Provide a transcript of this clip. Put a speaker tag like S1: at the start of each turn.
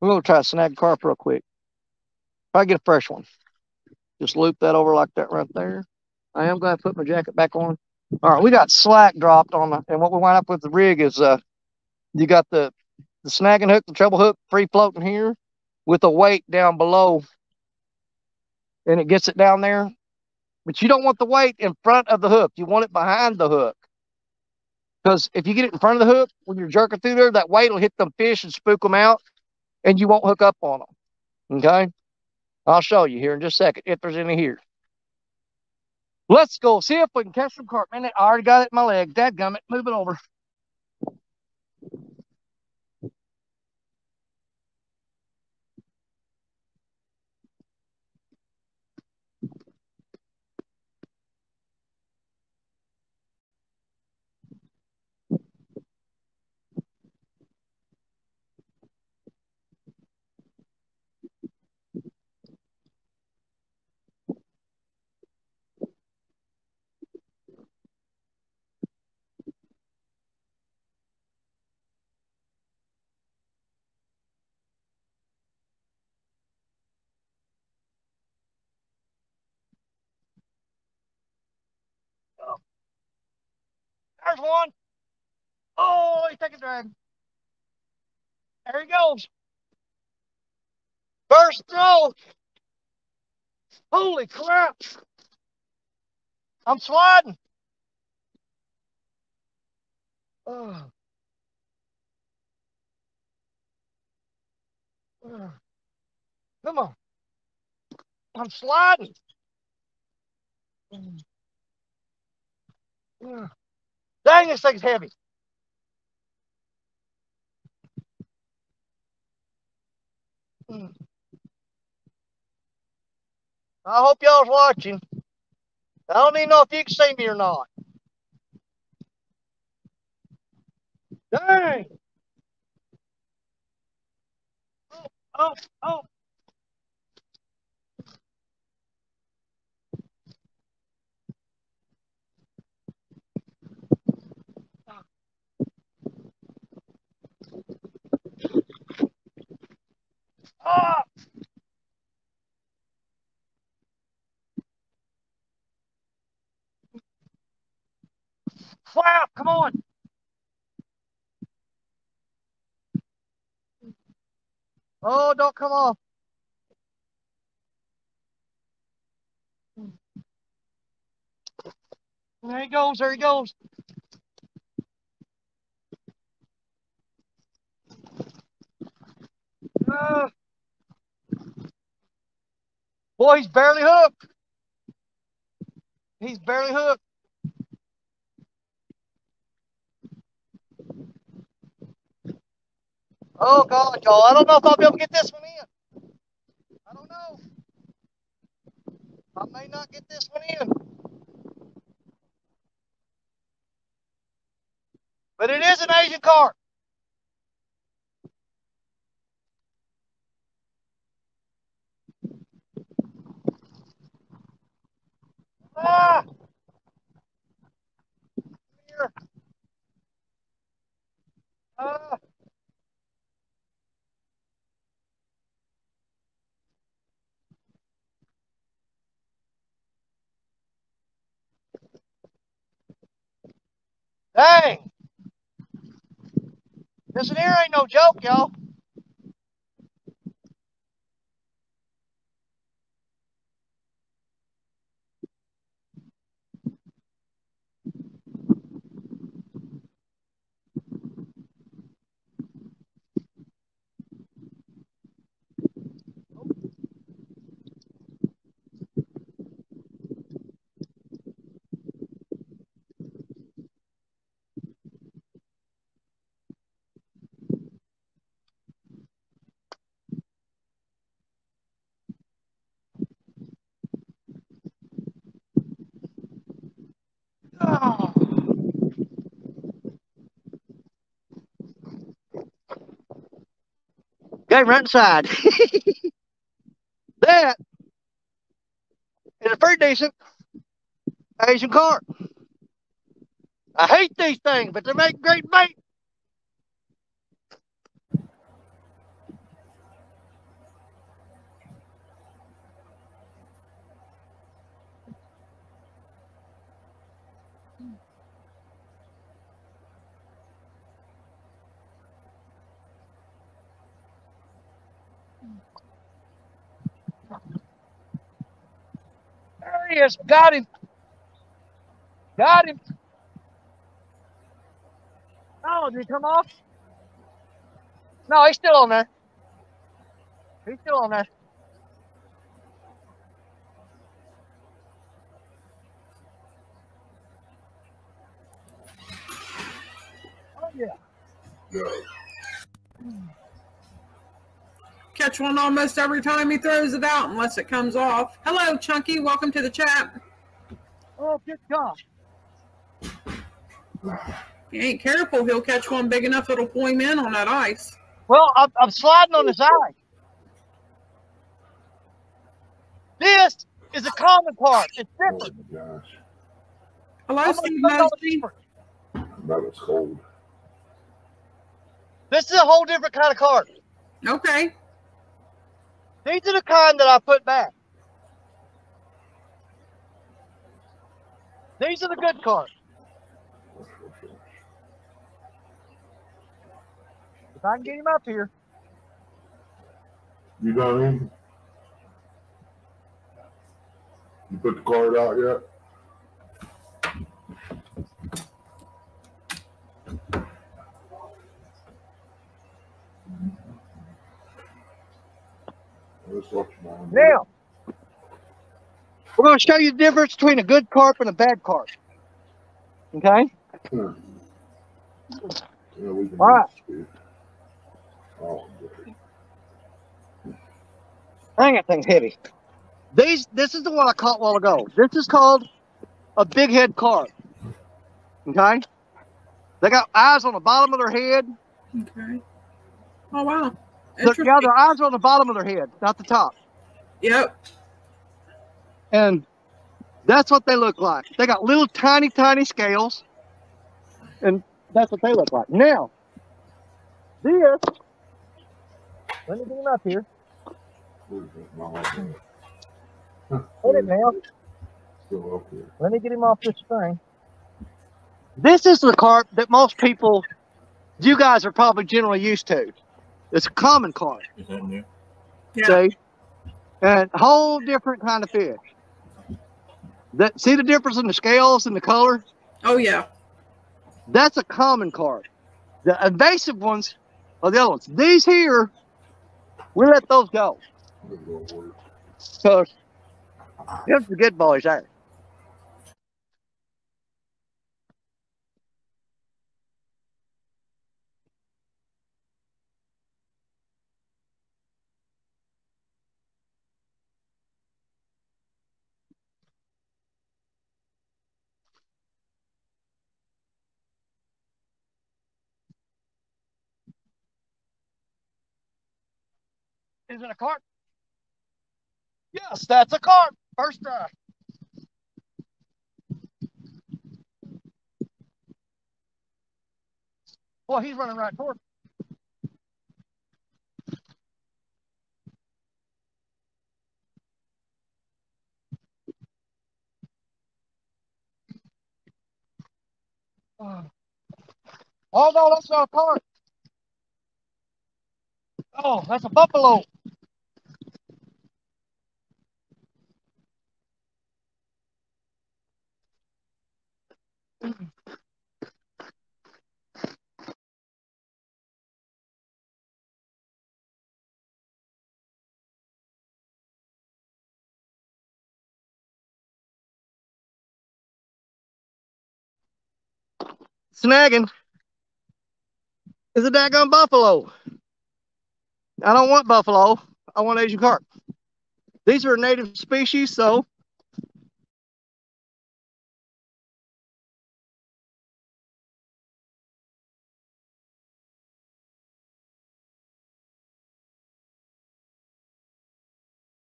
S1: We're gonna try to snag a carp real quick. Try to get a fresh one. Just loop that over like that right there. I am gonna put my jacket back on. All right, we got slack dropped on the, and what we wind up with the rig is uh, you got the the snagging hook, the treble hook, free floating here, with a weight down below, and it gets it down there. But you don't want the weight in front of the hook. You want it behind the hook. Because if you get it in front of the hook, when you're jerking through there, that weight will hit them fish and spook them out, and you won't hook up on them. Okay? I'll show you here in just a second if there's any here. Let's go see if we can catch some carp. Man, I already got it in my leg. Dadgummit, move it over. There's one. Oh, he's taking drag. There he goes. First throw. Holy crap. I'm sliding. Oh. Oh. Come on. I'm sliding. Oh. Dang, this thing's heavy. Hmm. I hope y'all's watching. I don't even know if you can see me or not. Dang. Oh, oh, oh. Flap, come on. Oh, don't come off. There he goes, there he goes. Uh, boy, he's barely hooked. He's barely hooked. Oh God, y'all! I don't know if I'll be able to get this one in. I don't know. I may not get this one in. But it is an Asian carp. Dang! This here ain't no joke, y'all. Jamie Ironside. that is a pretty decent Asian carp. I hate these things, but they make great bait. Is. Got him. Got him. Oh, did he come off? No, he's still on there. He's still on there. Oh, yeah.
S2: Yeah.
S3: Catch one almost every time he throws it out, unless it comes off. Hello, Chunky. Welcome to the chat.
S1: Oh, good job.
S3: If you ain't careful, he'll catch one big enough it'll pull him in on that ice.
S1: Well, I'm, I'm sliding on his eye. This is a common carp. It's
S2: Oh
S1: different.
S2: my gosh.
S3: Hello,
S1: I'm
S3: Steve
S1: gonna
S3: Mosby.
S2: That was cold.
S1: This is a whole different kind of carp.
S3: Okay.
S1: These are the kind that I put back. These are the good carps. If I can get him up here.
S2: You got in? You put the carp out yet? That's what you want.
S1: Now, we're going to show you the difference between a good carp and a bad carp. Okay?
S2: Hmm. Yeah,
S1: All right.
S2: Oh.
S1: Dang, that thing's heavy. These, this is the one I caught a while ago. This is called a big head carp. Okay? They got eyes on the bottom of their head.
S3: Okay. Oh wow.
S1: Look, yeah, their eyes are on the bottom of their head, not the top.
S3: Yep.
S1: And that's what they look like. They got little tiny, tiny scales. And that's what they look like. Now, this, let me get him up here. Hold it now.
S2: Still up there.
S1: Let me get him off this thing. This is the carp that most people, you guys are probably generally used to. It's a common carp.
S4: Is that new?
S3: Yeah.
S1: See? And a whole different kind of fish. That see the difference in the scales and the color?
S3: Oh yeah.
S1: That's a common carp. The invasive ones are the other ones. These here, we let those go.
S2: This is gonna work.
S1: So here's the good boys there. Is it a carp? Yes, that's a carp. First try. Well, he's running right toward. Oh. no, that's not a carp. Oh, that's a buffalo. Snagging is a daggone buffalo. I don't want buffalo. I want Asian carp. These are native species, so